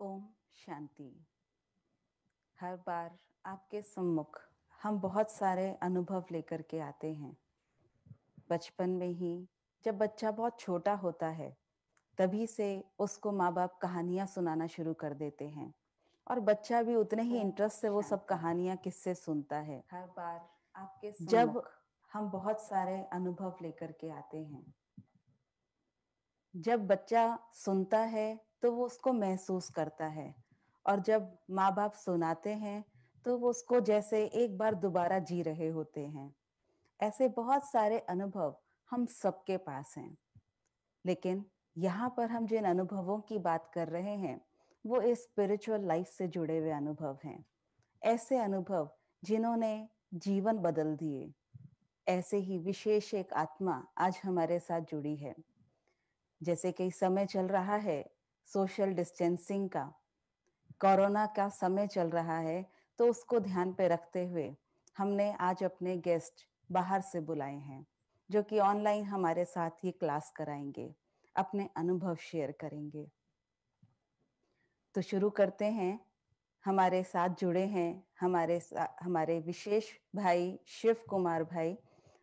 ओम शांति। हर बार आपके सम्मुख हम बहुत सारे अनुभव लेकर के आते हैं। बचपन में ही जब बच्चा बहुत छोटा होता है तभी से उसको माँ बाप कहानियाँ सुनाना शुरू कर देते हैं। और बच्चा भी उतने ही इंटरेस्ट से वो सब कहानियाँ किससे सुनता है। हर बार आपके जब हम बहुत सारे अनुभव लेकर के आते हैं। जब बच्चा सुनता है तो वो उसको महसूस करता है। और जब माँ बाप सुनाते हैं तो वो उसको जैसे एक बार दोबारा जी रहे होते हैं। ऐसे बहुत सारे अनुभव हम सबके पास हैं। लेकिन यहाँ पर हम जिन अनुभवों की बात कर रहे हैं, वो इस स्पिरिचुअल लाइफ से जुड़े हुए अनुभव हैं। ऐसे अनुभव जिन्होंने जीवन बदल दिए। ऐसे ही विशेष एक आत्मा आज हमारे साथ जुड़ी है। जैसे कि समय चल रहा है सोशल डिस्टेंसिंग का। कोरोना का समय चल रहा है तो उसको ध्यान पे रखते हुए हमने आज अपने गेस्ट बाहर से बुलाए हैं, जो कि ऑनलाइन हमारे साथ ही क्लास कराएँगे, अपने अनुभव शेयर करेंगे। तो शुरू करते हैं। हमारे साथ जुड़े हैं हमारे हमारे विशेष भाई शिव कुमार भाई,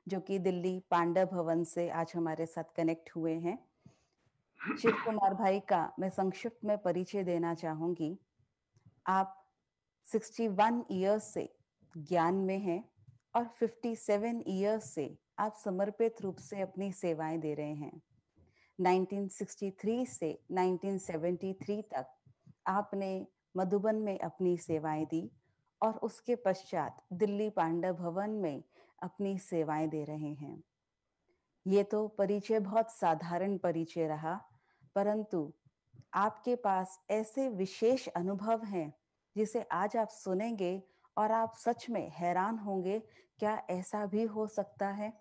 जो कि दिल्ली पांडव भवन से आज हमारे साथ कनेक्ट हुए हैं। शिव कुमार भाई का मैं संक्षिप्त में परिचय देना चाहूँगी। आप 61 इयर्स से ज्ञान में हैं और 57 इयर्स से आप समर्पित रूप से अपनी सेवाएँ दे रहे हैं। 1963 से 1973 तक आपने मधुबन में अपनी सेवाएँ दी और उसके पश्चात दिल्ली पांडव भवन में अपनी सेवाएँ दे रहे हैं। ये तो परिचय बहुत साधारण परिचय रहा परंतु आपके पास ऐसे विशेष अनुभव हैं जिसे आज आप सुनेंगे और आप सच में हैरान होंगे, क्या ऐसा भी हो सकता है?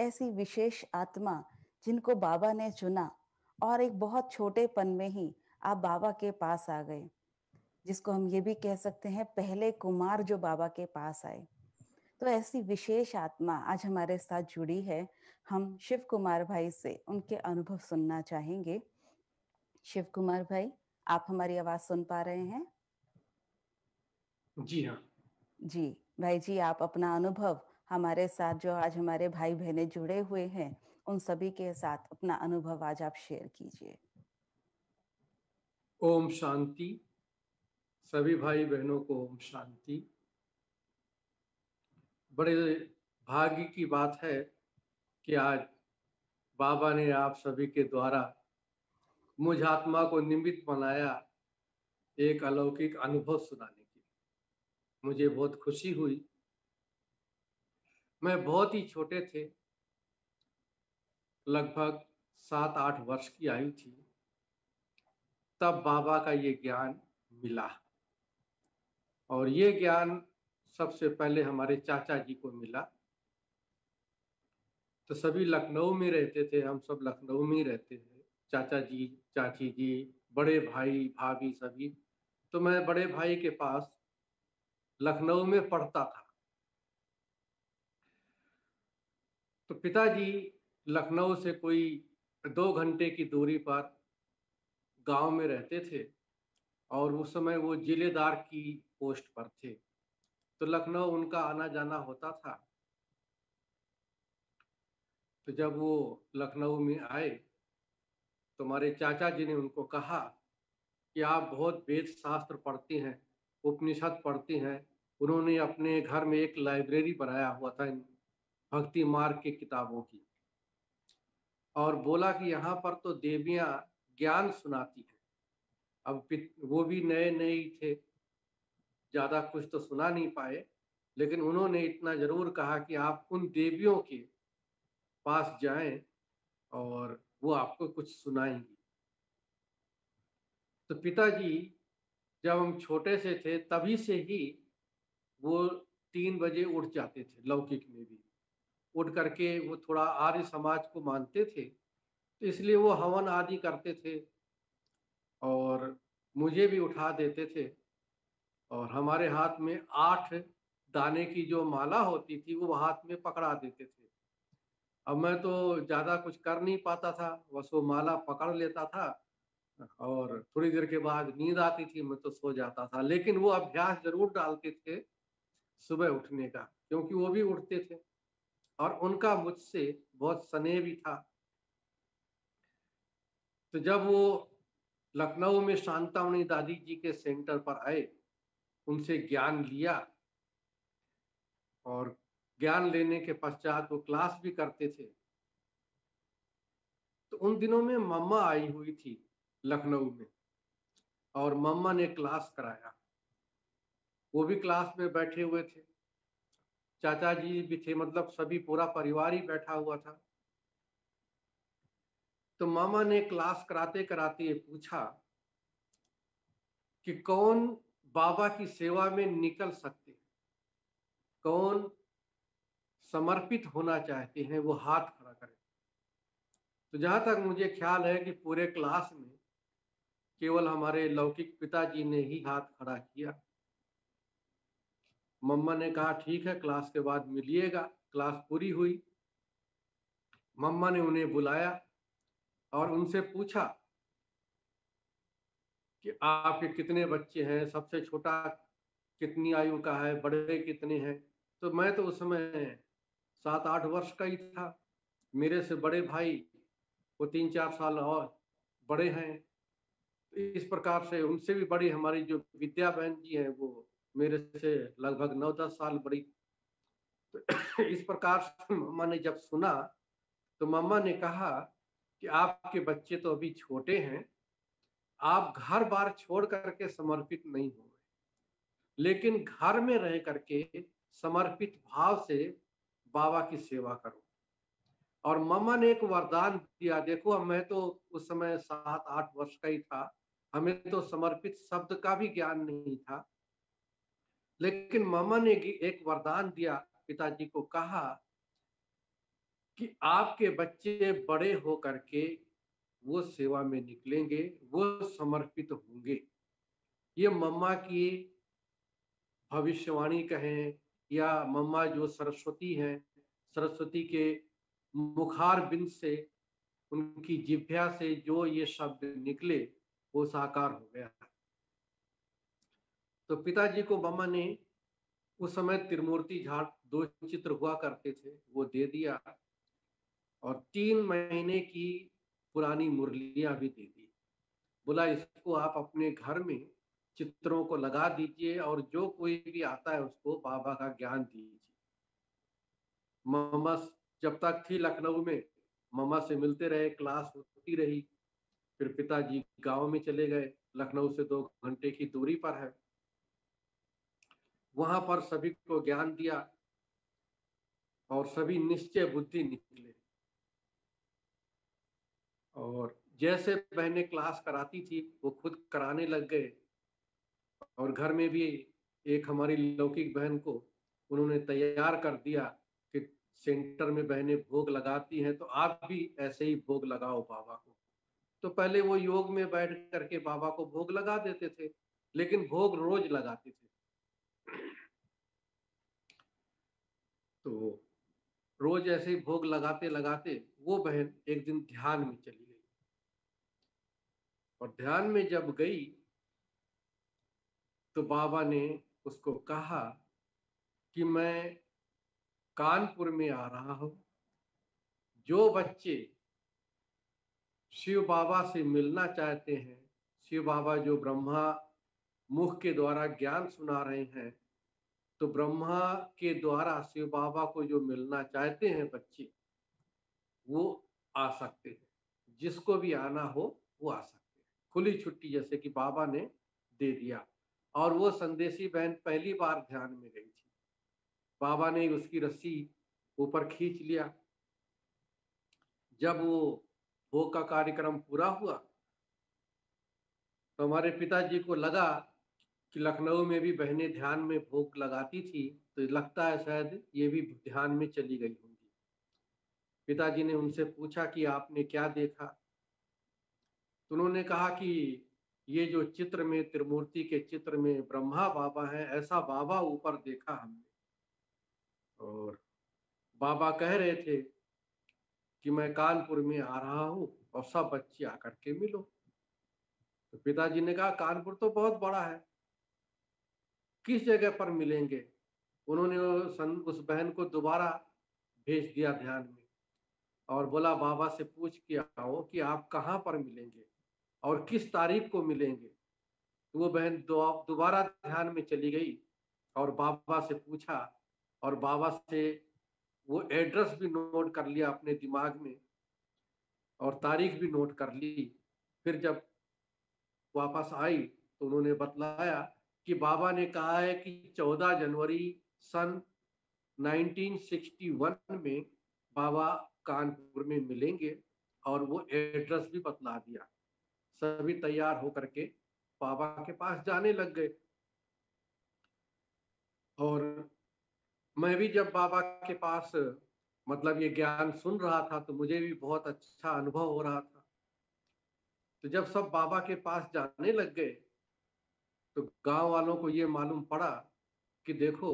ऐसी विशेष आत्मा जिनको बाबा ने चुना और एक बहुत छोटे पन में ही आप बाबा के पास आ गए, जिसको हम ये भी कह सकते हैं पहले कुमार जो बाबा के पास आए। तो ऐसी विशेष आत्मा आज हमारे साथ जुड़ी है। हम शिव कुमार भाई से उनके अनुभव सुनना चाहेंगे। शिव कुमार भाई आप हमारी आवाज़ सुन पा रहे हैं? जी हाँ। जी भाई जी आप अपना अनुभव हमारे साथ जो आज हमारे भाई बहने जुड़े हुए हैं उन सभी के साथ अपना अनुभव आज आप शेयर कीजिए। ओम शांति। सभी भाई बहनों को ओम शांति। बड़े भाग्य की बात है कि आज बाबा ने आप सभी के द्वारा मुझ आत्मा को निमित्त बनाया एक अलौकिक अनुभव सुनाने की मुझे बहुत खुशी हुई। मैं बहुत ही छोटे थे। लगभग सात आठ वर्ष की आयु थी। तब बाबा का ये ज्ञान मिला। और ये ज्ञान सबसे पहले हमारे चाचा जी को मिला। तो सभी लखनऊ में रहते थे, हम सब लखनऊ में ही रहते थे चाचा जी, चाची जी, बड़े भाई, भाभी सभी। तो मैं बड़े भाई के पास लखनऊ में पढ़ता था। तो पिताजी लखनऊ से कोई दो घंटे की दूरी पर गाँव में रहते थे और उस समय वो जिलेदार की पोस्ट पर थे। तो लखनऊ उनका आना जाना होता था। तो जब वो लखनऊ में आए तो हमारे चाचा जी ने उनको कहा कि आप बहुत वेद शास्त्र पढ़ती हैं, उपनिषद पढ़ती हैं। उन्होंने अपने घर में एक लाइब्रेरी बनाया हुआ था भक्ति मार्ग की किताबों की। और बोला कि यहाँ पर तो देवियाँ ज्ञान सुनाती हैं। अब वो भी नए नए ही थे। ज़्यादा कुछ तो सुना नहीं पाए, लेकिन उन्होंने इतना ज़रूर कहा कि आप उन देवियों के पास जाएँ और वो आपको कुछ सुनाएँगी। तो पिताजी, जब हम छोटे से थे, तभी से ही वो तीन बजे उठ जाते थे, लौकिक में भी। उठ करके वो थोड़ा आर्य समाज को मानते थे तो इसलिए वो हवन आदि करते थे और मुझे भी उठा देते थे। और हमारे हाथ में आठ दाने की जो माला होती थी, वो हाथ में पकड़ा देते थे। अब मैं तो ज़्यादा कुछ कर नहीं पाता था, बस वो माला पकड़ लेता था और थोड़ी देर के बाद नींद आती थी, मैं तो सो जाता था। लेकिन वो अभ्यास ज़रूर डालते थे सुबह उठने का, क्योंकि वो भी उठते थे और उनका मुझसे बहुत स्नेह भी था। तो जब वो लखनऊ में शांतामणि दादी जी के सेंटर पर आए, उनसे ज्ञान लिया और ज्ञान लेने के पश्चात वो क्लास भी करते थे। तो उन दिनों में मम्मा आई हुई थी लखनऊ में और मम्मा ने क्लास कराया। वो भी क्लास में बैठे हुए थे। चाचा जी भी थे मतलब सभी पूरा परिवार ही बैठा हुआ था। तो मामा ने क्लास कराते कराते ये पूछा कि कौन बाबा की सेवा में निकल सकते कौन समर्पित होना चाहते हैं, वो हाथ खड़ा करें। तो जहाँ तक मुझे ख्याल है कि पूरे क्लास में केवल हमारे लौकिक पिताजी ने ही हाथ खड़ा किया। मम्मा ने कहा, ठीक है, क्लास के बाद मिलिएगा। क्लास पूरी हुई। मम्मा ने उन्हें बुलाया और उनसे पूछा कि आपके कितने बच्चे हैं? सबसे छोटा कितनी आयु का है? बड़े कितने हैं? तो मैं तो उस समय सात आठ वर्ष का ही था। मेरे से बड़े भाई, वो तीन चार साल और बड़े हैं। इस प्रकार से उनसे भी बड़ी हमारी जो विद्या बहन जी हैं, वो मेरे से लगभग नौ दस साल बड़ी। तो इस प्रकार से मम्मा ने जब सुना तो मम्मा ने कहा कि आपके बच्चे तो अभी छोटे हैं, आप घर बार छोड़ करके समर्पित नहीं हो लेकिन घर में रह करके समर्पित भाव से बाबा की सेवा करो। और मम्मा ने एक वरदान दिया, देखो मैं तो उस समय सात, आठ वर्ष का ही था, हमें तो समर्पित शब्द का भी ज्ञान नहीं था। लेकिन मामा ने एक वरदान दिया, पिताजी को कहा कि आपके बच्चे बड़े हो करके वो सेवा में निकलेंगे, वो समर्पित होंगे। ये मम्मा की भविष्यवाणी कहें या मम्मा जो सरस्वती हैं, सरस्वती के मुखार बिंद से, उनकी जिभ्या से जो ये शब्द निकले, वो साकार हो गया। तो पिताजी को मम्मा ने उस समय त्रिमूर्ति झाड़, दो चित्र हुआ करते थे, वो दे दिया और तीन महीने की पुरानी मुरलियाँ भी दे दी। बोला, इसको आप अपने घर में चित्रों को लगा दीजिए और जो कोई भी आता है उसको बाबा का ज्ञान दीजिए। मम्मा जब तक थी लखनऊ में मम्मा से मिलते रहे, क्लास होती रही, फिर पिताजी गाँव में चले गए। लखनऊ से दो घंटे की दूरी पर है। वहाँ पर सभी को ज्ञान दिया और सभी निश्चय बुद्धि निकले। और जैसे बहने क्लास कराती थी, वो खुद कराने लग गए। और घर में भी एक हमारी लौकिक बहन को उन्होंने तैयार कर दिया कि सेंटर में बहनें भोग लगाती हैं तो आप भी ऐसे ही भोग लगाओ बाबा को। तो पहले वो योग में बैठ करके बाबा को भोग लगा देते थे, लेकिन भोग रोज लगाते थे। तो रोज ऐसे ही भोग लगाते लगाते वो बहन एक दिन ध्यान में चली गई। और ध्यान में जब गई तो बाबा ने उसको कहा कि मैं कानपुर में आ रहा हूँ। जो बच्चे शिव बाबा से मिलना चाहते हैं, शिव बाबा जो ब्रह्मा मुख के द्वारा ज्ञान सुना रहे हैं तो ब्रह्मा के द्वारा शिव बाबा को जो मिलना चाहते हैं बच्चे, वो आ सकते हैं। जिसको भी आना हो, वो आ सकते हैं। खुली छुट्टी जैसे कि बाबा ने दे दिया। और वो संदेशी बहन पहली बार ध्यान में गई थी। बाबा ने उसकी रस्सी ऊपर खींच लिया। जब वो भोग का कार्यक्रम पूरा हुआ तो हमारे पिताजी को लगा कि लखनऊ में भी बहनें ध्यान में भोग लगाती थी तो लगता है शायद ये भी ध्यान में चली गई होंगी। पिताजी ने उनसे पूछा कि आपने क्या देखा? तो उन्होंने कहा कि ये जो चित्र में, त्रिमूर्ति के चित्र में ब्रह्मा बाबा है, ऐसा बाबा ऊपर देखा हमने। और बाबा कह रहे थे कि मैं कानपुर में आ रहा हूँ और सब बच्चे आकर के मिलो। तो पिताजी ने कहा, कानपुर तो बहुत बड़ा है, किस जगह पर मिलेंगे? उन्होंने उस बहन को दोबारा भेज दिया ध्यान में और बोला, बाबा से पूछ के आओ कि आप कहाँ पर मिलेंगे? और किस तारीख को मिलेंगे? तो वो बहन दोबारा ध्यान में चली गई और बाबा से पूछा और बाबा से वो एड्रेस भी नोट कर लिया अपने दिमाग में और तारीख भी नोट कर ली। फिर जब वापस आई तो उन्होंने बतलाया कि बाबा ने कहा है कि 14 जनवरी सन 1961 में बाबा कानपुर में मिलेंगे और वो एड्रेस भी बतला दिया। सभी तैयार होकर के बाबा के पास जाने लग गए। और मैं भी जब बाबा के पास मतलब ये ज्ञान सुन रहा था तो मुझे भी बहुत अच्छा अनुभव हो रहा था। तो जब सब बाबा के पास जाने लग गए तो गाँव वालों को ये मालूम पड़ा कि देखो,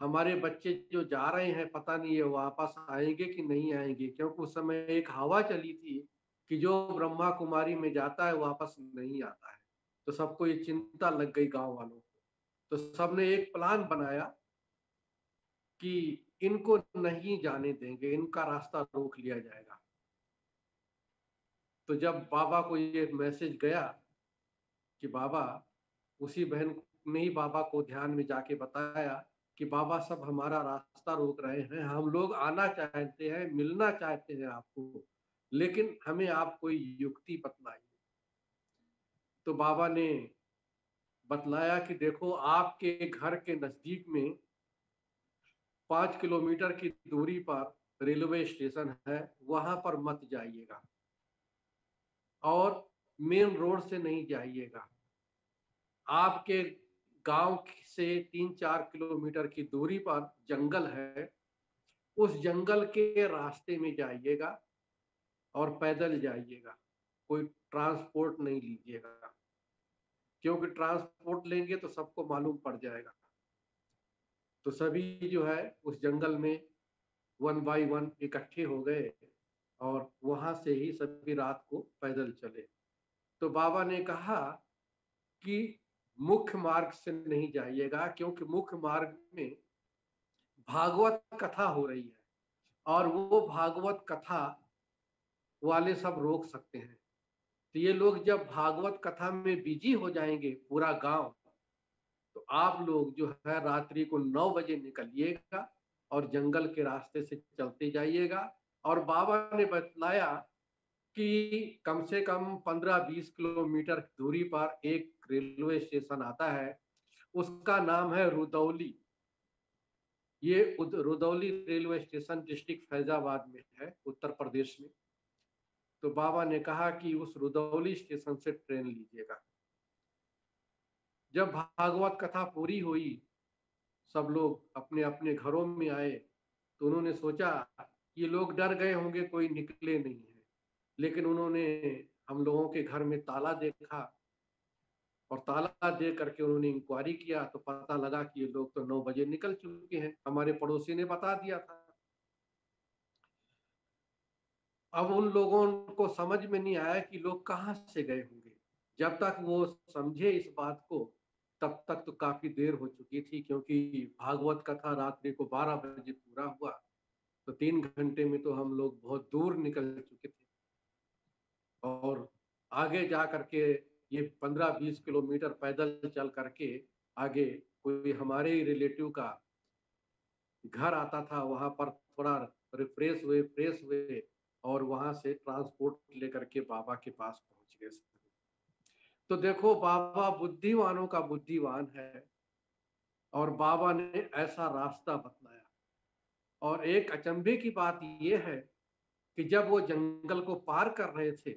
हमारे बच्चे जो जा रहे हैं, पता नहीं ये वापस आएँगे कि नहीं आएँगे, क्योंकि उस समय एक हवा चली थी। कि जो ब्रह्मा कुमारी में जाता है, वापस नहीं आता है। तो सबको ये चिंता लग गई गाँव वालों को। तो सबने एक प्लान बनाया कि इनको नहीं जाने देंगे, इनका रास्ता रोक लिया जाएगा। तो जब बाबा को ये मैसेज गया कि बाबा, उसी बहन ने ही बाबा को ध्यान में जाके बताया कि बाबा सब हमारा रास्ता रोक रहे हैं, हम लोग आना चाहते हैं, मिलना चाहते हैं आपको। लेकिन हमें आप कोई युक्ति बतलाइए। तो बाबा ने बतलाया कि देखो, आपके घर के नज़दीक में पाँच किलोमीटर की दूरी पर रेलवे स्टेशन है, वहाँ पर मत जाइएगा। और मेन रोड से नहीं जाइएगा। आपके गाँव से तीन चार किलोमीटर की दूरी पर जंगल है, उस जंगल के रास्ते में जाइएगा। और पैदल जाइएगा, कोई ट्रांसपोर्ट नहीं लीजिएगा। क्योंकि ट्रांसपोर्ट लेंगे तो सबको मालूम पड़ जाएगा। तो सभी जो है, उस जंगल में वन बाई वन इकट्ठे हो गए और वहाँ से ही सभी रात को पैदल चले। तो बाबा ने कहा कि मुख्य मार्ग से नहीं जाइएगा, क्योंकि मुख्य मार्ग में भागवत कथा हो रही है। और वो भागवत कथा वाले सब रोक सकते हैं। तो ये लोग जब भागवत कथा में बिज़ी हो जाएँगे पूरा गाँव तो आप लोग जो है रात्रि को नौ बजे निकलिएगा और जंगल के रास्ते से चलते जाइएगा। और बाबा ने बतलाया कि कम से कम 15-20 किलोमीटर दूरी पर एक रेलवे स्टेशन आता है। उसका नाम है रुदौली। ये Rudauli railway station district Faizabad में है, उत्तर प्रदेश में। तो बाबा ने कहा कि उस रुदौली स्टेशन से ट्रेन लीजिएगा। जब भागवत कथा पूरी हुई, सब लोग अपने अपने घरों में आए तो उन्होंने सोचा ये लोग डर गए होंगे, कोई निकले नहीं है। लेकिन उन्होंने हम लोगों के घर में ताला देखा और ताला दे करके उन्होंने इंक्वायरी किया तो पता लगा कि ये लोग तो नौ बजे निकल चुके हैं। हमारे पड़ोसी ने बता दिया था। अब उन लोगों को समझ में नहीं आया कि लोग कहाँ से गए होंगे। जब तक वो समझे इस बात को, तब तक तो काफ़ी देर हो चुकी थी क्योंकि भागवत कथा रात्रि को 12 बजे पूरा हुआ तो तीन घंटे में तो हम लोग बहुत दूर निकल चुके थे। और आगे जा करके ये 15-20 किलोमीटर पैदल चल करके आगे कोई हमारे ही रिलेटिव का घर आता था, वहाँ पर थोड़ा रिफ्रेश हुए फ्रेश हुए और वहाँ से ट्रांसपोर्ट लेकर के बाबा के पास पहुँच गए तो देखो, बाबा बुद्धिवानों का बुद्धिवान है और बाबा ने ऐसा रास्ता बतलाया। और एक अचंभे की बात यह है कि जब वो जंगल को पार कर रहे थे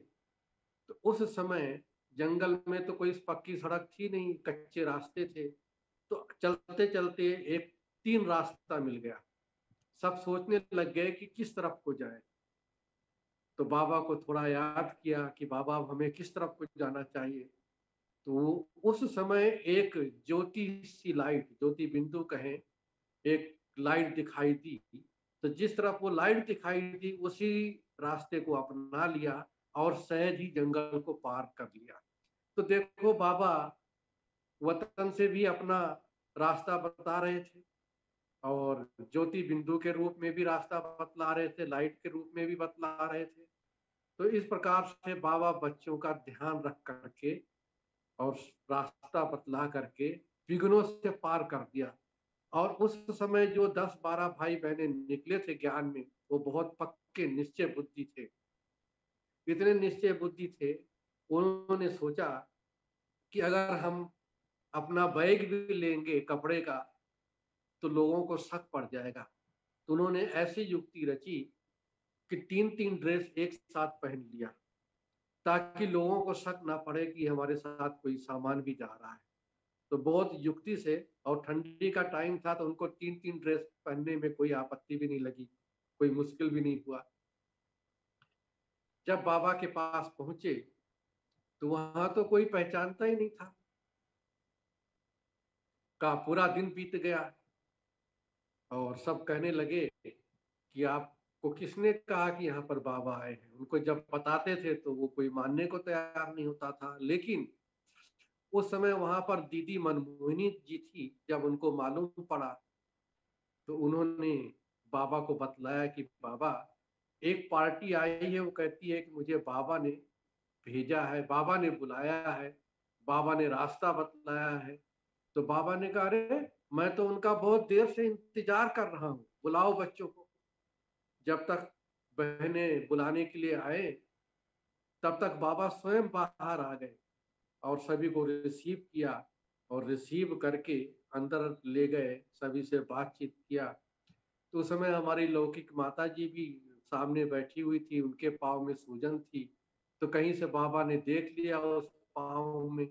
तो उस समय जंगल में तो कोई पक्की सड़क थी नहीं, कच्चे रास्ते थे। तो चलते चलते एक तीन रास्ता मिल गया। सब सोचने लग गए कि किस तरफ़ को जाए। तो बाबा को थोड़ा याद किया कि बाबा हमें किस तरफ़ को जाना चाहिए। तो उस समय एक ज्योति सी लाइट ज्योति बिंदु कहें, एक लाइट दिखाई दी। तो जिस तरफ़ वो लाइट दिखाई दी, उसी रास्ते को अपना लिया और सहज ही जंगल को पार कर लिया। तो देखो बाबा, वतन से भी अपना रास्ता बता रहे थे। और ज्योति बिंदु के रूप में भी रास्ता बतला रहे थे, लाइट के रूप में भी बतला रहे थे। तो इस प्रकार से बाबा बच्चों का ध्यान रख करके और रास्ता बतला करके विघ्नों से पार कर दिया। और उस समय जो दस बारह भाई बहने निकले थे ज्ञान में, वो बहुत पक्के निश्चय बुद्धि थे। इतने निश्चय बुद्धि थे, उन्होंने सोचा कि अगर हम अपना बैग भी लेंगे कपड़े का तो लोगों को शक पड़ जाएगा। तो उन्होंने ऐसी युक्ति रची कि तीन तीन ड्रेस एक साथ पहन लिया, ताकि लोगों को शक ना पड़े कि हमारे साथ कोई सामान भी जा रहा है। तो बहुत युक्ति से और ठंडी का टाइम था तो उनको तीन तीन ड्रेस पहनने में कोई आपत्ति भी नहीं लगी, कोई मुश्किल भी नहीं हुआ। जब बाबा के पास पहुँचे तो वहाँ तो कोई पहचानता ही नहीं था। का पूरा दिन बीत गया और सब कहने लगे कि आपको किसने कहा कि यहाँ पर बाबा आए हैं? उनको जब बताते थे तो वो कोई मानने को तैयार नहीं होता था। लेकिन उस समय वहाँ पर दीदी मनमोहिनी जी थी, जब उनको मालूम पड़ा तो उन्होंने बाबा को बतलाया कि बाबा, एक पार्टी आई है, वो कहती है कि मुझे बाबा ने भेजा है, बाबा ने बुलाया है, बाबा ने रास्ता बतलाया है। तो बाबा ने कहा, अरे मैं तो उनका बहुत देर से इंतज़ार कर रहा हूँ। बुलाओ बच्चों को। जब तक बहने बुलाने के लिए आए, तब तक बाबा स्वयं बाहर आ गए और सभी को रिसीव किया और रिसीव करके अंदर ले गए, सभी से बातचीत किया। तो उस समय हमारी लौकिक माता जी भी सामने बैठी हुई थी, उनके पाँव में सूजन थी। तो कहीं से बाबा ने देख लिया उस पाँव में।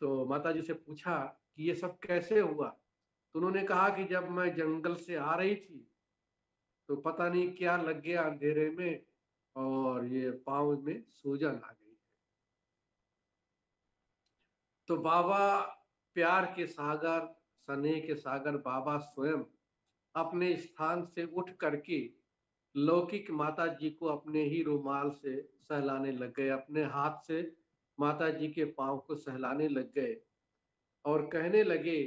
तो माता जी से पूछा कि ये सब कैसे हुआ? तो उन्होंने कहा कि जब मैं जंगल से आ रही थी तो पता नहीं क्या लग गया अंधेरे में और ये पाँव में सूजन आ गई तो बाबा प्यार के सागर, स्नेह के सागर बाबा स्वयं अपने स्थान से उठ करके लौकिक माता जी को अपने ही रुमाल से सहलाने लग गए, अपने हाथ से माता जी के पाँव को सहलाने लग गए। और कहने लगे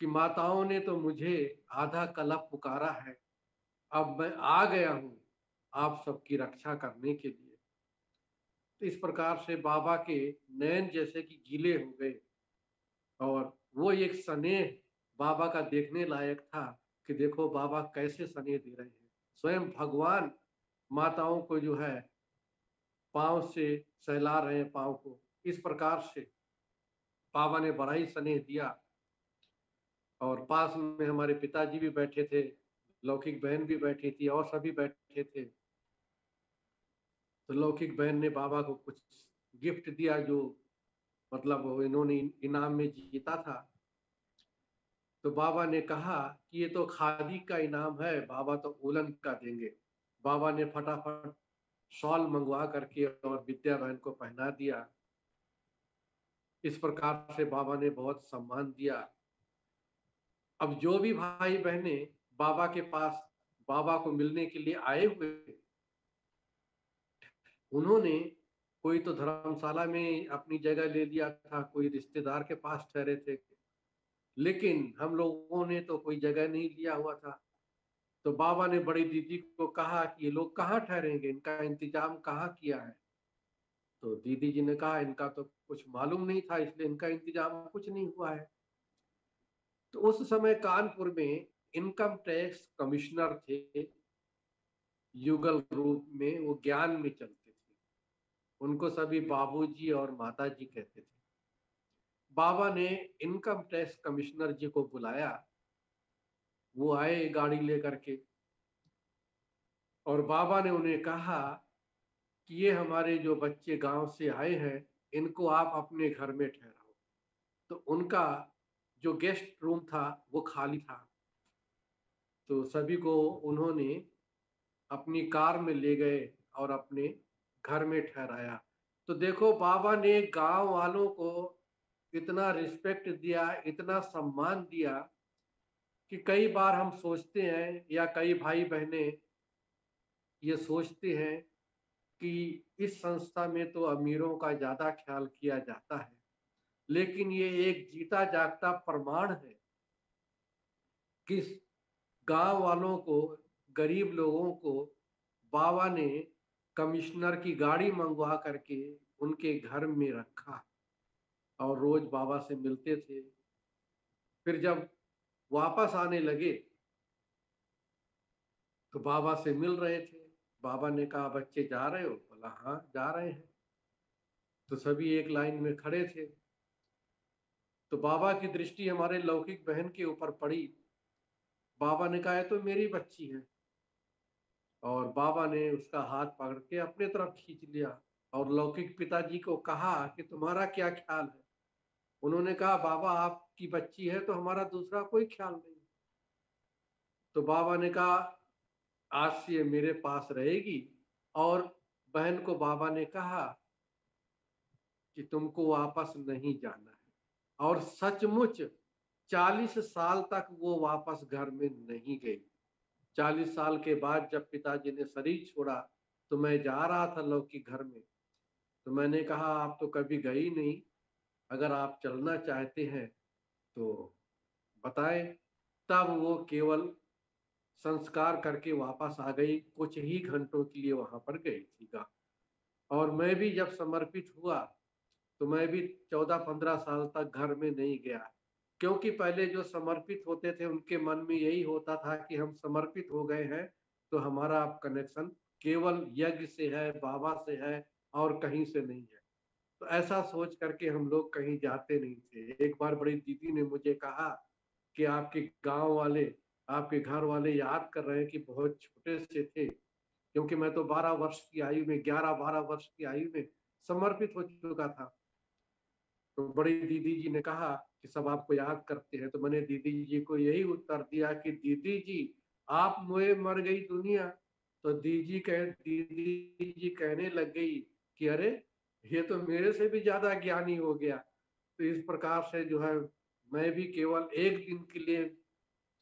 कि माताओं ने तो मुझे आधा कलप पुकारा है। अब मैं आ गया हूँ आप सबकी रक्षा करने के लिए। तो इस प्रकार से बाबा के नैन जैसे कि गीले हो गए। और वो एक स्नेह बाबा का देखने लायक था कि देखो बाबा कैसे स्नेह दे रहे हैं। स्वयं भगवान माताओं को जो है पाँव से सहला रहे हैं, पाँव को। इस प्रकार से बाबा ने बड़ा ही स्नेह दिया। और पास में हमारे पिताजी भी बैठे थे, लौकिक बहन भी बैठी थी, और सभी बैठे थे। तो लौकिक बहन ने बाबा को कुछ गिफ्ट दिया जो मतलब इन्होंने इनाम में जीता था। तो बाबा ने कहा कि ये तो खादी का इनाम है, बाबा तो उलन का देंगे। बाबा ने फटाफट शॉल मंगवा करके और विद्या बहन को पहना दिया। इस प्रकार से बाबा ने बहुत सम्मान दिया। अब जो भी भाई बहने बाबा के पास, बाबा को मिलने के लिए आए हुए, उन्होंने कोई तो धर्मशाला में अपनी जगह ले लिया था, कोई रिश्तेदार के पास ठहरे थे, लेकिन हम लोगों ने तो कोई जगह नहीं लिया हुआ था। तो बाबा ने बड़ी दीदी को कहा कि ये लोग कहाँ ठहरेंगे, इनका इंतज़ाम कहाँ किया है? तो दीदी जी ने कहा, इनका तो कुछ मालूम नहीं था, इसलिए इनका इंतज़ाम कुछ नहीं हुआ है। तो उस समय कानपुर में इनकम टैक्स कमिश्नर थे, युगल रूप में वो ज्ञान में चलते थे। उनको सभी बाबूजी और माताजी कहते थे। बाबा ने इनकम टैक्स कमिश्नर जी को बुलाया, वो आए गाड़ी लेकर के। और बाबा ने उन्हें कहा कि ये हमारे जो बच्चे गाँव से आए हैं इनको आप अपने घर में ठहराओ। तो उनका जो गेस्ट रूम था, वो खाली था। तो सभी को उन्होंने अपनी कार में ले गए और अपने घर में ठहराया। तो देखो, बाबा ने गाँव वालों को इतना रिस्पेक्ट दिया, इतना सम्मान दिया कि कई बार हम सोचते हैं या कई भाई बहने ये सोचते हैं कि इस संस्था में तो अमीरों का ज़्यादा ख्याल किया जाता है, लेकिन ये एक जीता जागता प्रमाण है कि गाँव वालों को, गरीब लोगों को बाबा ने कमिश्नर की गाड़ी मंगवा करके उनके घर में रखा और रोज बाबा से मिलते थे। फिर जब वापस आने लगे तो बाबा से मिल रहे थे। बाबा ने कहा, बच्चे जा रहे हो? बोला हाँ जा रहे हैं। तो सभी एक लाइन में खड़े थे। तो बाबा की दृष्टि हमारे लौकिक बहन के ऊपर पड़ी। बाबा ने कहा तो मेरी बच्ची है। और बाबा ने उसका हाथ पकड़ के अपने तरफ़ खींच लिया और लौकिक पिताजी को कहा कि, तुम्हारा क्या ख्याल है? उन्होंने कहा, बाबा आपकी बच्ची है तो हमारा दूसरा कोई ख्याल नहीं तो बाबा ने कहा आज से ये मेरे पास रहेगी। और बहन को बाबा ने कहा कि तुमको वापस नहीं जाना है। और सचमुच चालीस साल तक वो वापस घर में नहीं गई। चालीस साल के बाद जब पिताजी ने शरीर छोड़ा तो मैं जा रहा था लौकी घर में। तो मैंने कहा, आप तो कभी गई नहीं। अगर आप चलना चाहते हैं तो बताएँ। तब वो केवल संस्कार करके वापस आ गई, कुछ ही घंटों के लिए वहाँ पर गई थी गा और मैं भी जब समर्पित हुआ तो मैं भी चौदह पंद्रह साल तक घर में नहीं गया। क्योंकि पहले जो समर्पित होते थे, उनके मन में यही होता था कि हम समर्पित हो गए हैं तो हमारा आप कनेक्शन केवल यज्ञ से है, बाबा से है, और कहीं से नहीं है। तो ऐसा सोच करके हम लोग कहीं जाते नहीं थे। एक बार बड़ी दीदी ने मुझे कहा कि आपके गाँव वाले आपके घर वाले याद कर रहे हैं कि बहुत छोटे से थे, क्योंकि मैं तो 12 वर्ष की आयु में 11-12 वर्ष की आयु में समर्पित हो चुका था। तो बड़ी दीदी जी ने कहा कि सब आपको याद करते हैं तो मैंने दीदी जी को यही उत्तर दिया कि, दीदी जी, आप मुझे मर गई दुनिया। तो दीदी कह, दीदी जी कहने लग गई कि, अरे, ये तो मेरे से भी ज़्यादा ज्ञानी हो गया। तो इस प्रकार से जो है, मैं भी केवल एक दिन के लिए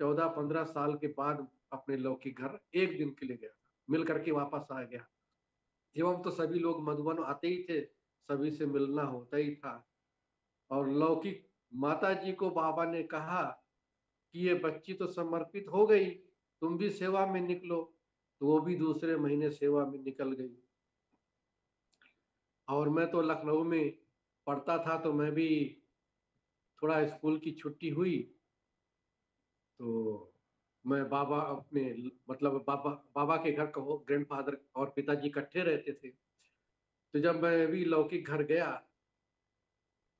चौदह पंद्रह साल के बाद अपने लौकिक घर एक दिन के लिए गया मिल करके वापस आ गया। एवं तो सभी लोग मधुबन आते ही थे, सभी से मिलना होता ही था। और लौकिक माता जी को बाबा ने कहा कि ये बच्ची तो समर्पित हो गई, तुम भी सेवा में निकलो। तो वो भी दूसरे महीने सेवा में निकल गई। और मैं तो लखनऊ में पढ़ता था तो मैं भी थोड़ा स्कूल की छुट्टी हुई। तो मैं बाबा अपने मतलब बाबा बाबा के घर कहो ग्रैंडफादर और पिताजी इकट्ठे रहते थे। तो जब मैं भी लौकिक घर गया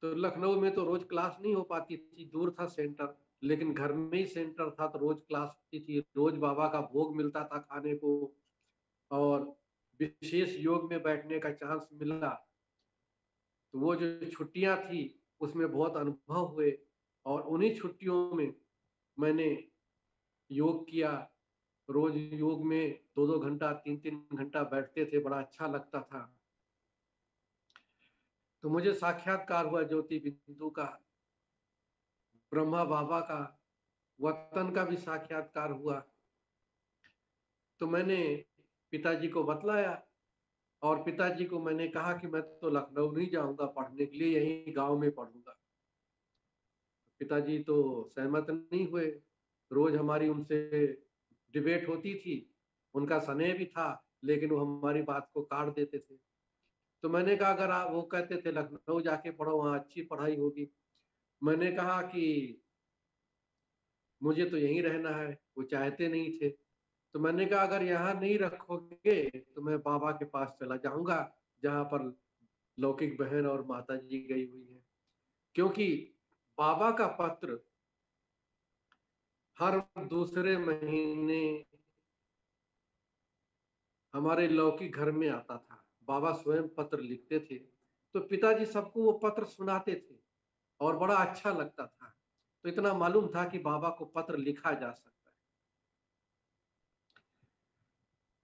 तो लखनऊ में तो रोज क्लास नहीं हो पाती थी, दूर था सेंटर, लेकिन घर में ही सेंटर था तो रोज क्लास होती थी। रोज बाबा का भोग मिलता था खाने को और विशेष योग में बैठने का चांस मिला। तो वो जो छुट्टियाँ थी, उसमें बहुत अनुभव हुए और उन्हीं छुट्टियों में मैंने योग किया, रोज योग में दो दो घंटा तीन तीन घंटा बैठते थे, बड़ा अच्छा लगता था। तो मुझे साक्षात्कार हुआ ज्योति बिंदु का, ब्रह्मा बाबा का, वतन का भी साक्षात्कार हुआ। तो मैंने पिताजी को बतलाया और पिताजी को मैंने कहा कि मैं तो लखनऊ नहीं जाऊँगा, पढ़ने के लिए यहीं गाँव में पढ़ूँगा। पिताजी तो सहमत नहीं हुए। रोज हमारी उनसे डिबेट होती थी, उनका स्नेह भी था, लेकिन वो हमारी बात को काट देते थे। तो मैंने कहा, अगर आप वो कहते थे, लखनऊ जाके पढ़ो, वहाँ अच्छी पढ़ाई होगी। मैंने कहा कि, मुझे तो यहीं रहना है, वो चाहते नहीं थे। तो मैंने कहा, अगर यहाँ नहीं रखोगे तो मैं बाबा के पास चला जाऊँगा, जहाँ पर लौकिक बहन और माता जी गई हुई है। क्योंकि बाबा का पत्र हर दूसरे महीने हमारे लौकिक घर में आता था। बाबा स्वयं पत्र लिखते थे तो पिताजी सबको वो पत्र सुनाते थे और बड़ा अच्छा लगता था। तो इतना मालूम था कि बाबा को पत्र लिखा जा सकता है।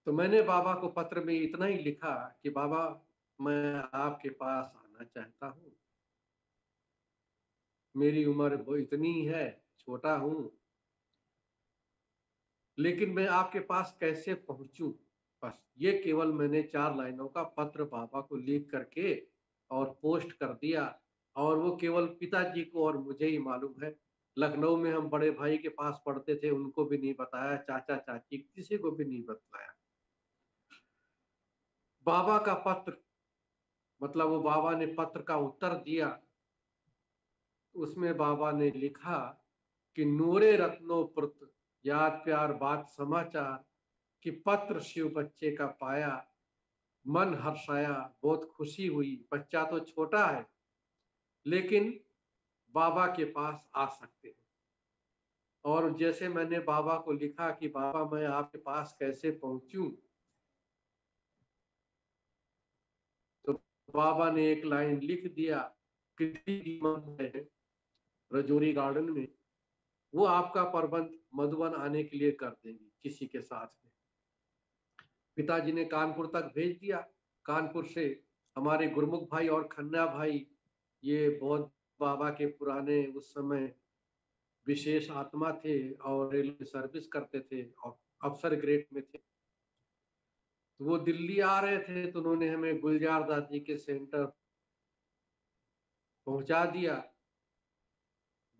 तो मैंने बाबा को पत्र में इतना ही लिखा कि बाबा, मैं आपके पास आना चाहता हूँ। मेरी उम्र इतनी है, छोटा हूँ। लेकिन मैं आपके पास कैसे पहुंचूं? बस ये केवल मैंने चार लाइनों का पत्र बाबा को लिख करके और पोस्ट कर दिया और वो केवल पिताजी को और मुझे ही मालूम है। लखनऊ में हम बड़े भाई के पास पढ़ते थे, उनको भी नहीं बताया चाचा चाची किसी को भी नहीं बताया बाबा का पत्र मतलब वो बाबा ने पत्र का उत्तर दिया उसमें बाबा ने लिखा कि नूरे रत्नो प्रत याद प्यार बात समाचार, कि पत्र शिव बच्चे का पाया, मन हर्षाया, बहुत खुशी हुई, बच्चा तो छोटा है, लेकिन बाबा के पास आ सकते हैं। और जैसे मैंने बाबा को लिखा कि बाबा, मैं आपके पास कैसे पहुंचूं? तो बाबा ने एक लाइन लिख दिया है रजौरी गार्डन में, वो आपका प्रबंध मधुबन आने के लिए कर देंगे किसी के साथ में। पिताजी ने कानपुर तक भेज दिया। कानपुर से हमारे गुरमुख भाई और खन्ना भाई, ये बहुत बाबा के पुराने उस समय विशेष आत्मा थे और रेलवे सर्विस करते थे और अफसर ग्रेड में थे। तो वो दिल्ली आ रहे थे तो उन्होंने हमें गुलजार दादी के सेंटर पहुँचा दिया।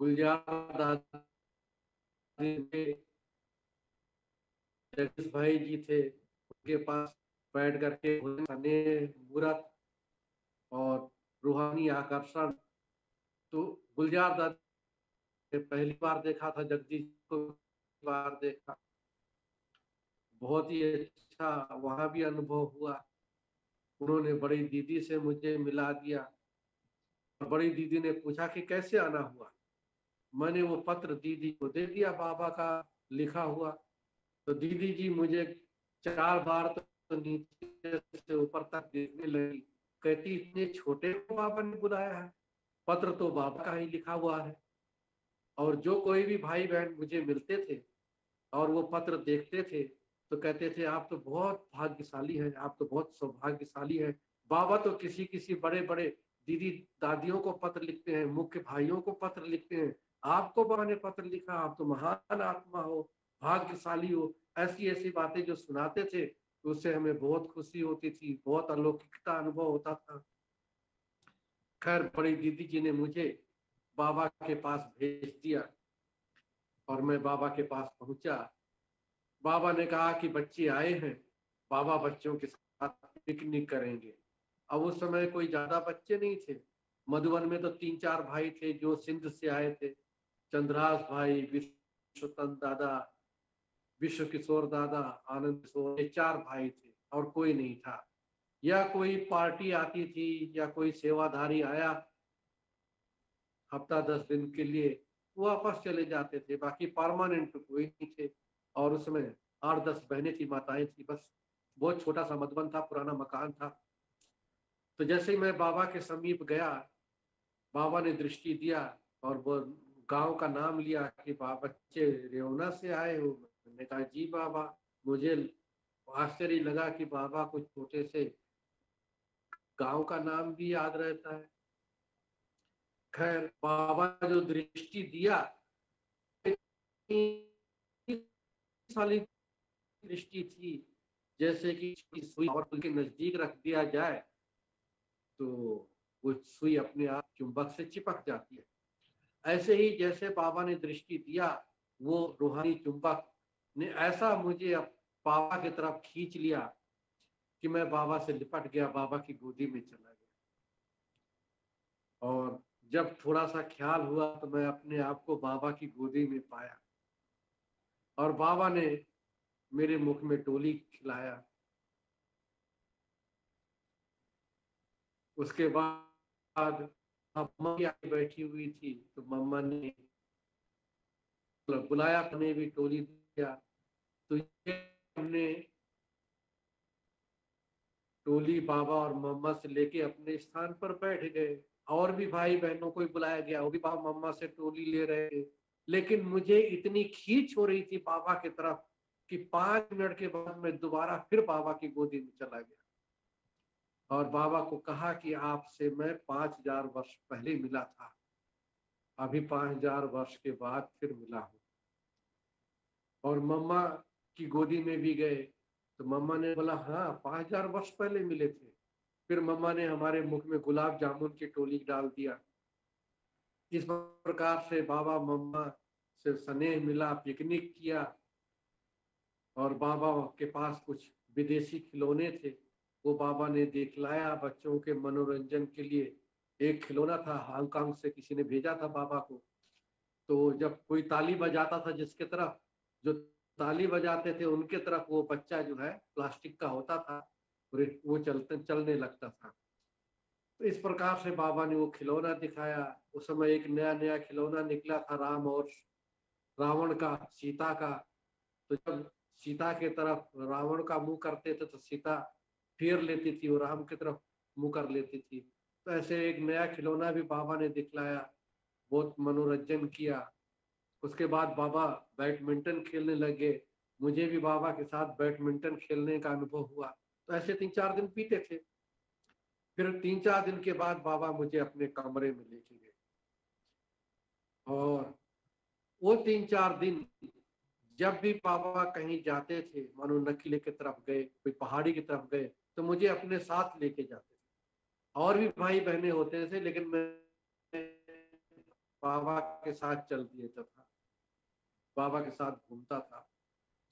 गुलजार जगदीश भाई जी थे उनके पास बैठ करके मूर्त और रूहानी आकर्षण तो गुलजार दादी पहली बार देखा था जगदीश को बार देखा बहुत ही अच्छा वहाँ भी अनुभव हुआ। उन्होंने बड़ी दीदी से मुझे मिला दिया और बड़ी दीदी ने पूछा कि कैसे आना हुआ? मैंने वो पत्र दीदी को दे दिया, बाबा का लिखा हुआ। तो दीदी जी मुझे चार बार तो नीचे से ऊपर तक देखने लगी। कहती, इतने छोटे को बाबा ने बुलाया है? पत्र तो बाबा का ही लिखा हुआ है। और जो कोई भी भाई बहन मुझे मिलते थे और वो पत्र देखते थे तो कहते थे, आप तो बहुत भाग्यशाली हैं, आप तो बहुत सौभाग्यशाली हैं। बाबा तो किसी किसी बड़े बड़े दीदी दादियों को पत्र लिखते हैं, मुख्य भाइयों को पत्र लिखते हैं। आपको बाबा ने पत्र लिखा, आप तो महान आत्मा हो, भाग्यशाली हो, ऐसी ऐसी बातें जो सुनाते थे उससे हमें बहुत खुशी होती थी, बहुत अलौकिकता अनुभव होता था। खैर, बड़ी दीदी जी ने मुझे बाबा के पास भेज दिया और मैं बाबा के पास पहुँचा। बाबा ने कहा कि बच्चे आए हैं, बाबा बच्चों के साथ पिकनिक करेंगे। अब उस समय कोई ज़्यादा बच्चे नहीं थे। मधुबन में तो तीन चार भाई थे जो सिंध से आए थे। चंद्रास भाई, विश्वतन दादा विश्व किशोर दादा, आनंद किशोर, ये चार भाई थे और कोई नहीं था। या कोई पार्टी आती थी या कोई सेवाधारी आया, हफ़्ता दस दिन के लिए वो वापस चले जाते थे, बाकी परमानेंट कोई नहीं थे और उसमें आठ दस बहनें थी, माताएँ थी, बस बहुत छोटा सा मधुबन था, पुराना मकान था। तो जैसे ही मैं बाबा के समीप गया, बाबा ने दृष्टि दिया और वो गाँव का नाम लिया कि बाबा बच्चे रेवना से आए हो। मैंने कहा, जी बाबा, मुझे आश्चर्य लगा कि बाबा कुछ छोटे से गाँव का नाम भी याद रहता है। खैर, बाबा जो दृष्टि दिया दृष्टि थी, जैसे कि सुई और उनके नज़दीक रख दिया जाए तो वो सुई अपने आप चुंबक से चिपक जाती है। ऐसे ही जैसे बाबा ने दृष्टि दिया, वो रूहानी चुंबक ने ऐसा मुझे बाबा की तरफ़ खींच लिया कि मैं बाबा से लिपट गया, बाबा की गोदी में चला गया। और जब थोड़ा सा ख्याल हुआ तो मैं अपने आप को बाबा की गोदी में पाया और बाबा ने मेरे मुख में टोली खिलाया। उसके बाद मम्मा की बैठी हुई थी तो मम्मा ने बुलाया अपने भी टोली दिया। तो ये हमने टोली बाबा और मम्मा से लेके अपने स्थान पर बैठ गए। और भी भाई बहनों को भी बुलाया गया, वो भी बाबा मम्मा से टोली ले रहे थे। लेकिन मुझे इतनी खींच हो रही थी बाबा की तरफ़ कि पाँच मिनट के बाद मैं दोबारा फिर बाबा की गोदी में चला गया। और बाबा को कहा कि आपसे मैं पाँच हज़ार वर्ष पहले मिला था। अभी पाँच हज़ार वर्ष के बाद फिर मिला हूँ। और मम्मा की गोदी में भी गए तो मम्मा ने बोला हाँ पाँच हज़ार वर्ष पहले मिले थे। फिर मम्मा ने हमारे मुख में गुलाब जामुन की टोली डाल दिया। इस प्रकार से बाबा, मम्मा से स्नेह मिला पिकनिक किया। और बाबा के पास कुछ विदेशी खिलौने थे। वो बाबा ने दिखलाया बच्चों के मनोरंजन के लिए। एक खिलौना था, हांगकांग से किसी ने भेजा था बाबा को। तो जब कोई ताली बजाता था जिसके तरफ़, जो ताली बजाते थे उनके तरफ़ वो बच्चा जो है, प्लास्टिक का होता था वो चलते, चलने लगता था। तो इस प्रकार से बाबा ने वो खिलौना दिखाया। उस समय एक नया नया खिलौना निकला था, राम और रावण का, सीता का। तो जब सीता के तरफ़ रावण का मुँह करते थे तो सीता फेर लेती थी और राम की तरफ़ मुँह कर लेती थी। तो ऐसे एक नया खिलौना भी बाबा ने दिखलाया, बहुत मनोरंजन किया। उसके बाद बाबा बैडमिंटन खेलने लगे। मुझे भी बाबा के साथ बैडमिंटन खेलने का अनुभव हुआ। तो ऐसे तीन चार दिन पीते थे। फिर तीन चार दिन के बाद बाबा मुझे अपने कमरे में लेके गए। और वो तीन चार दिन जब भी बाबा कहीं जाते थे, मानो नकीले की तरफ़ गए, कोई पहाड़ी की तरफ़ गए तो मुझे अपने साथ लेके जाते थे। और भी भाई बहने होते थे, लेकिन मैं बाबा के साथ चल दिए था। बाबा के साथ घूमता था।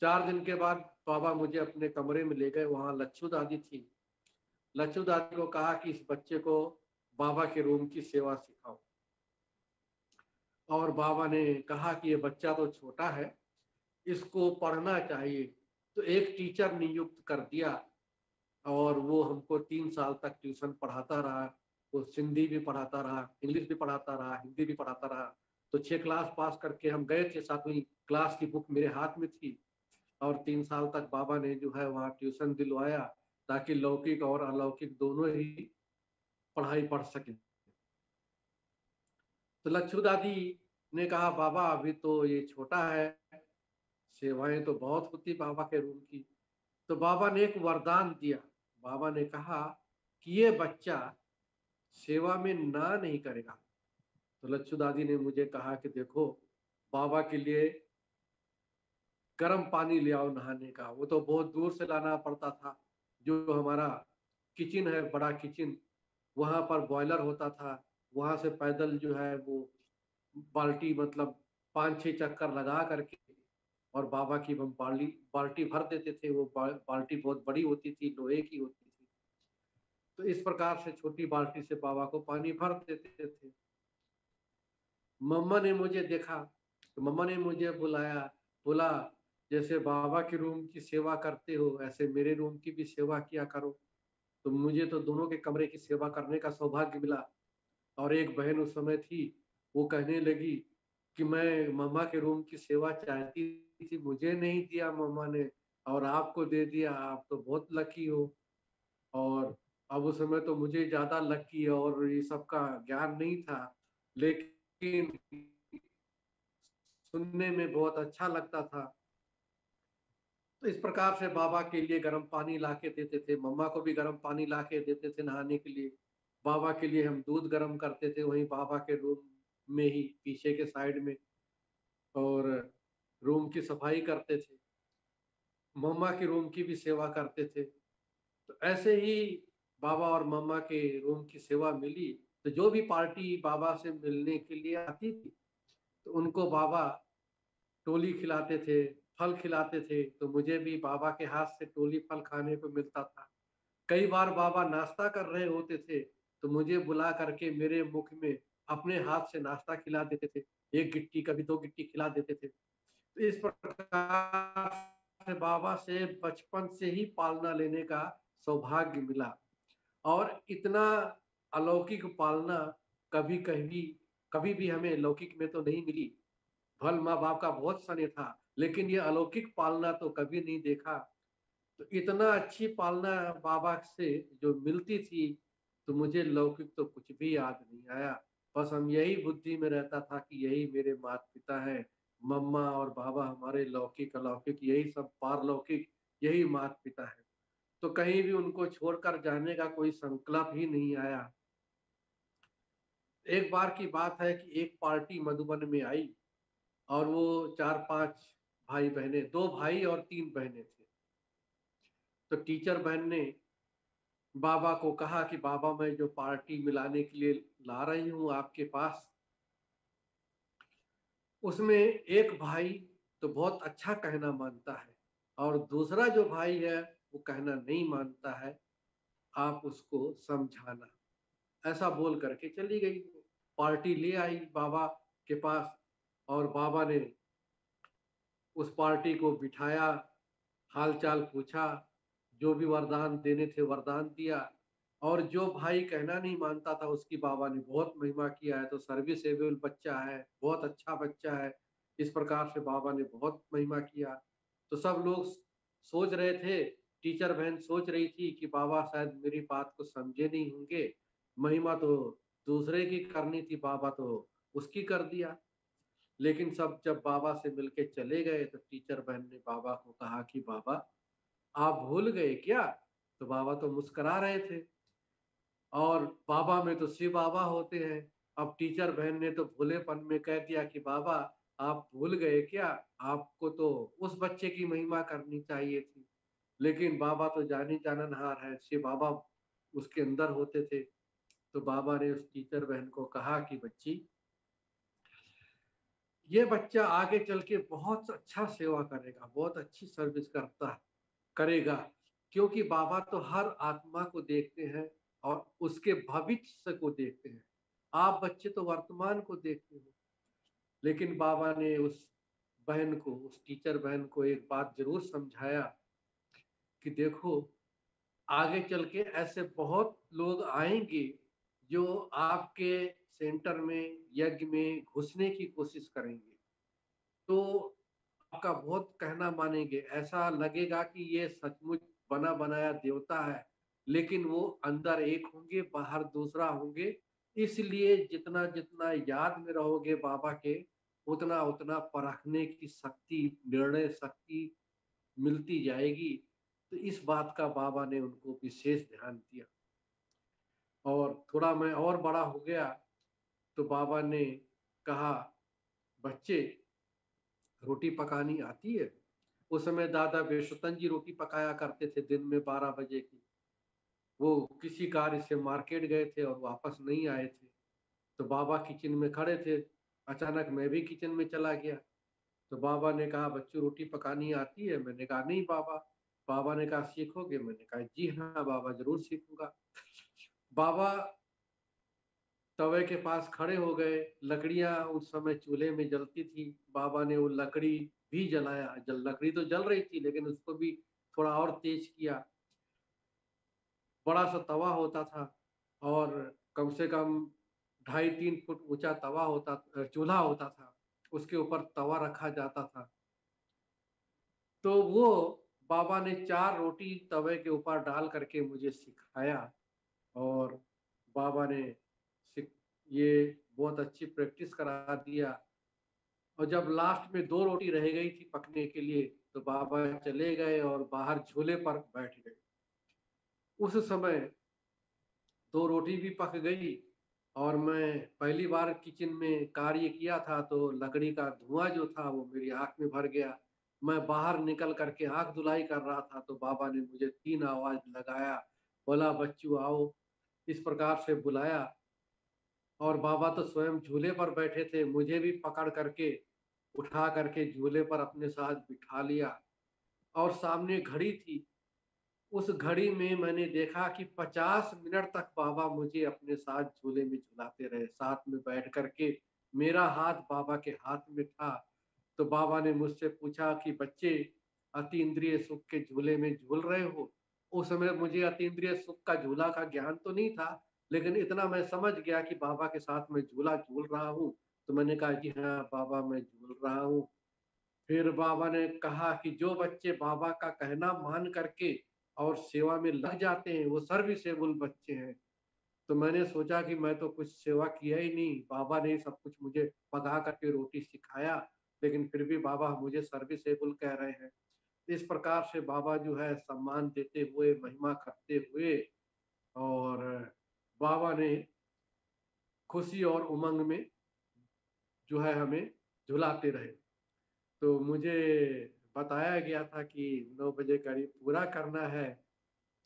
चार दिन के बाद बाबा मुझे अपने कमरे में ले गए, वहाँ लच्छू दादी थी। लच्छू दादी को कहा कि इस बच्चे को बाबा के रूम की सेवा सिखाओ। और बाबा ने कहा कि ये बच्चा तो छोटा है, इसको पढ़ना चाहिए। तो एक टीचर नियुक्त कर दिया और वो हमको तीन साल तक ट्यूशन पढ़ाता रहा, वो सिंधी भी पढ़ाता रहा, इंग्लिश भी पढ़ाता रहा, हिंदी भी पढ़ाता रहा। तो छह क्लास पास करके हम गए थे सातवीं क्लास की बुक मेरे हाथ में थी। और तीन साल तक बाबा ने जो है वहाँ ट्यूशन दिलवाया, ताकि लौकिक और अलौकिक दोनों ही पढ़ाई पढ़ सके। तो दादी ने कहा, बाबा, अभी तो ये छोटा है, सेवाएँ तो बहुत होती बाबा के रूम की। तो बाबा ने एक वरदान दिया। बाबा ने कहा कि ये बच्चा सेवा में ना नहीं करेगा। तो लच्छू दादी ने मुझे कहा कि देखो, बाबा के लिए गर्म पानी ले आओ नहाने का। वो तो बहुत दूर से लाना पड़ता था। जो हमारा किचन है, बड़ा किचन, वहाँ पर बॉयलर होता था। वहाँ से पैदल जो है वो बाल्टी मतलब पाँच छह चक्कर लगा करके और बाबा की हम बाल्टी बाल्टी भर देते थे, वो बाल्टी बहुत बड़ी होती थी, लोहे की होती थी। तो इस प्रकार से छोटी बाल्टी से बाबा को पानी भर देते थे। मम्मा ने मुझे देखा तो मम्मा ने मुझे बुलाया, बोला, जैसे बाबा के रूम की सेवा करते हो, ऐसे मेरे रूम की भी सेवा किया करो। तो मुझे तो दोनों के कमरे की सेवा करने का सौभाग्य मिला। और एक बहन उस समय थी, वो कहने लगी कि मैं मम्मा के रूम की सेवा चाहती थी, मुझे नहीं दिया मम्मा ने और आपको दे दिया, आप तो बहुत लकी हो। और अब उस समय तो मुझे ज़्यादा लकी और ये सब का ज्ञान नहीं था, लेकिन सुनने में बहुत अच्छा लगता था। तो इस प्रकार से बाबा के लिए गर्म पानी ला के देते थे, मम्मा को भी गर्म पानी ला के देते थे नहाने के लिए। बाबा के लिए हम दूध गर्म करते थे, वहीं बाबा के रूम में ही, पीछे के साइड में और रूम की सफ़ाई करते थे। मम्मा के रूम की भी सेवा करते थे। तो ऐसे ही बाबा और मम्मा के रूम की सेवा मिली। तो जो भी पार्टी बाबा से मिलने के लिए आती थी तो उनको बाबा टोली खिलाते थे, फल खिलाते थे। तो मुझे भी बाबा के हाथ से टोली फल खाने को मिलता था। कई बार बाबा नाश्ता कर रहे होते थे तो मुझे बुला करके मेरे मुख में अपने हाथ से नाश्ता खिला देते थे, एक गिट्टी, कभी दो गिट्टी खिला देते थे। तो इस प्रकार से बाबा से बचपन से ही पालना लेने का सौभाग्य मिला। और इतना अलौकिक पालना कभी कभी कभी भी हमें लौकिक में तो नहीं मिली। भल माँ बाप का बहुत सने था, लेकिन ये अलौकिक पालना तो कभी नहीं देखा। तो इतना अच्छी पालना बाबा से जो मिलती थी तो मुझे लौकिक तो कुछ भी याद नहीं आया। बस हम यही बुद्धि में रहता था कि यही मेरे माता पिता है, मम्मा और बाबा हमारे लौकिक, अलौकिक, यही सब पारलौकिक, यही माता पिता है। तो कहीं भी उनको छोड़कर जाने का कोई संकल्प ही नहीं आया। एक बार की बात है कि एक पार्टी मधुबन में आई और वो चार पाँच भाई बहने दो भाई और तीन बहने थे। तो टीचर बहन ने बाबा को कहा कि बाबा मैं जो पार्टी मिलाने के लिए ला रही हूँ आपके पास, उसमें एक भाई तो बहुत अच्छा कहना मानता है और दूसरा जो भाई है वो कहना नहीं मानता है, आप उसको समझाना। ऐसा बोल करके चली गई। पार्टी ले आई बाबा के पास और बाबा ने उस पार्टी को बिठाया, हालचाल पूछा जो भी वरदान देने थे, वरदान दिया। और जो भाई कहना नहीं मानता था, उसकी बाबा ने बहुत महिमा किया है। तो सर्विसेबल बच्चा है, बहुत अच्छा बच्चा है। इस प्रकार से बाबा ने बहुत महिमा किया। तो सब लोग सोच रहे थे, टीचर बहन सोच रही थी कि बाबा शायद मेरी बात को समझे नहीं होंगे। महिमा तो दूसरे की करनी थी, बाबा तो उसकी कर दिया। लेकिन सब जब बाबा से मिलके चले गए तो टीचर बहन ने बाबा को कहा कि बाबा आप भूल गए क्या? तो बाबा तो मुस्करा रहे थे। और बाबा में तो शिव बाबा होते हैं। अब टीचर बहन ने तो भूलेपन में कह दिया कि बाबा, आप भूल गए क्या? आपको तो उस बच्चे की महिमा करनी चाहिए थी। लेकिन बाबा तो जानी जाननहार है। शिव बाबा उसके अंदर होते थे। तो बाबा ने उस टीचर बहन को कहा कि बच्ची, ये बच्चा आगे चल के बहुत अच्छा सेवा करेगा, बहुत अच्छी सर्विस करता करेगा, क्योंकि बाबा तो हर आत्मा को देखते हैं और उसके भविष्य को देखते हैं। आप बच्चे तो वर्तमान को देखते हो। लेकिन बाबा ने उस बहन को, उस टीचर बहन को एक बात ज़रूर समझाया कि देखो, आगे चल के ऐसे बहुत लोग आएँगे जो आपके सेंटर में, यज्ञ में घुसने की कोशिश करेंगे। तो आपका बहुत कहना मानेंगे। ऐसा लगेगा कि ये सचमुच बना बनाया देवता है, लेकिन वो अंदर एक होंगे, बाहर दूसरा होंगे। इसलिए जितना जितना याद में रहोगे बाबा के, उतना उतना परखने की शक्ति, निर्णय शक्ति मिलती जाएगी। तो इस बात का बाबा ने उनको विशेष ध्यान दिया। और थोड़ा मैं और बड़ा हो गया तो बाबा ने कहा, बच्चे रोटी पकानी आती है? उस समय दादा बेशुतन जी रोटी पकाया करते थे दिन में बारह बजे की। वो किसी कार्य से मार्केट गए थे और वापस नहीं आए थे। तो बाबा किचन में खड़े थे। अचानक मैं भी किचन में चला गया। तो बाबा ने कहा, बच्चों, रोटी पकानी आती है? मैंने कहा, नहीं बाबा। बाबा ने कहा, सीखोगे? मैंने कहा, जी हाँ बाबा, ज़रूर सीखूँगा। बाबा तवे के पास खड़े हो गए। लकड़ियाँ उस समय चूल्हे में जलती थी। बाबा ने वो लकड़ी भी जलाया। जल, लकड़ी तो जल रही थी, लेकिन उसको भी थोड़ा और तेज किया। बड़ा सा तवा होता था और कम से कम ढाई तीन फुट ऊँचा तवा होता, चूल्हा होता था। उसके ऊपर तवा रखा जाता था। तो वो बाबा ने चार रोटी तवे के ऊपर डाल करके मुझे सिखाया और बाबा ने ये बहुत अच्छी प्रैक्टिस करा दिया। और जब लास्ट में दो रोटी रह गई थी पकने के लिए तो बाबा चले गए और बाहर झूले पर बैठ गए। उस समय दो रोटी भी पक गई और मैं पहली बार किचन में कार्य किया था तो लकड़ी का धुआँ जो था वो मेरी आँख में भर गया। मैं बाहर निकल करके आँख धुलाई कर रहा था तो बाबा ने मुझे तीन आवाज़ लगाया, बोला, बच्चू आओ। इस प्रकार से बुलाया। और बाबा तो स्वयं झूले पर बैठे थे। मुझे भी पकड़ करके, उठा करके झूले पर अपने साथ बिठा लिया। और सामने घड़ी थी। उस घड़ी में मैंने देखा कि 50 मिनट तक बाबा मुझे अपने साथ झूले में झुलाते रहे। साथ में बैठ करके मेरा हाथ बाबा के हाथ में था। तो बाबा ने मुझसे पूछा कि, बच्चे अति इंद्रिय सुख के झूले में झूल रहे हो? उस समय मुझे अति इंद्रिय सुख का झूला का ज्ञान तो नहीं था लेकिन इतना मैं समझ गया कि बाबा के साथ मैं झूला झूल रहा हूँ। तो मैंने कहा कि हाँ बाबा मैं झूल रहा हूँ। फिर बाबा ने कहा कि जो बच्चे बाबा का कहना मान करके और सेवा में लग जाते हैं, वो सर्विसेबल बच्चे हैं। तो मैंने सोचा कि मैं तो कुछ सेवा किया ही नहीं। बाबा ने सब कुछ मुझे पका करके रोटी सिखाया, लेकिन फिर भी बाबा मुझे सर्विसेबल कह रहे हैं। इस प्रकार से बाबा जो है सम्मान देते हुए, महिमा करते हुए और बाबा ने खुशी और उमंग में जो है हमें झुलाते रहे तो मुझे बताया गया था कि 9 बजे करीब पूरा करना है,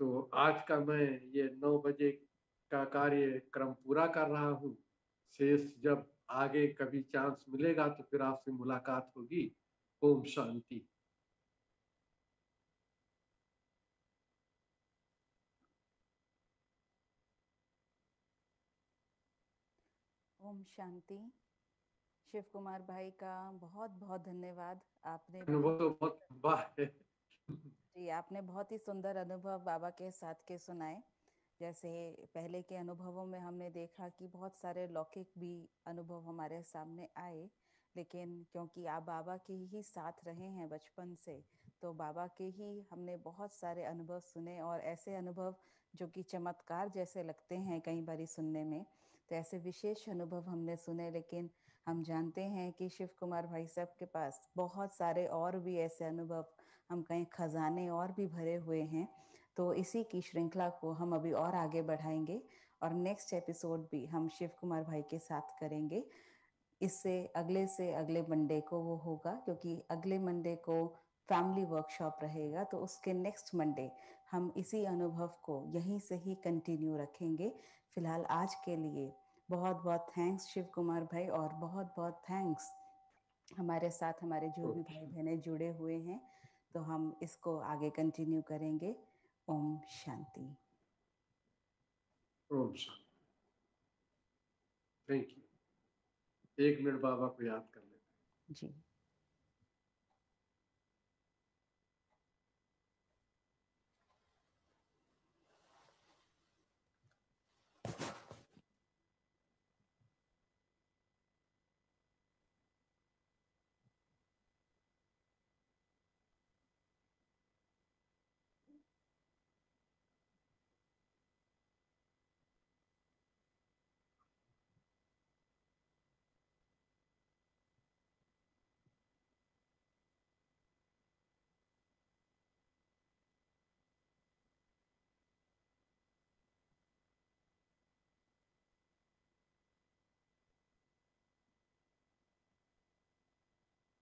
तो आज का मैं ये 9 बजे का कार्यक्रम पूरा कर रहा हूँ। शेष जब आगे कभी चांस मिलेगा तो फिर आपसे मुलाकात होगी। ओम शांति। ओम शांति। शिव कुमार भाई का बहुत-बहुत धन्यवाद। आपने तो बहुत जी, आपने बहुत ही सुंदर अनुभव बाबा के साथ के सुनाए। जैसे पहले के अनुभवों में हमने देखा कि बहुत सारे लौकिक भी अनुभव हमारे सामने आए, लेकिन क्योंकि आप बाबा के ही साथ रहे हैं बचपन से, तो बाबा के ही हमने बहुत सारे अनुभव सुने और ऐसे अनुभव जो कि चमत्कार जैसे लगते हैं कई बारी सुनने में। तो ऐसे विशेष अनुभव हमने सुने, लेकिन हम जानते हैं कि शिव कुमार भाई साहब के पास बहुत सारे और भी ऐसे अनुभव हम कहीं खजाने और भी भरे हुए हैं। तो इसी की श्रृंखला को हम अभी और आगे बढ़ाएँगे और नेक्स्ट एपिसोड भी हम शिव कुमार भाई के साथ करेंगे। इससे, अगले से अगले मंडे को वो होगा, क्योंकि अगले मंडे को फैमिली वर्कशॉप रहेगा तो उसके नेक्स्ट मंडे हम इसी अनुभव को यहीं से ही कंटिन्यू रखेंगे। फ़िलहाल आज के लिए बहुत बहुत थैंक्स शिव कुमार भाई और बहुत बहुत थैंक्स हमारे साथ हमारे जो भी भाई बहनें जुड़े हुए हैं तो हम इसको आगे कंटिन्यू करेंगे। ओम शांति। ओम शांति। थैंक यू एक मिनट बाबा को याद कर लेते जी।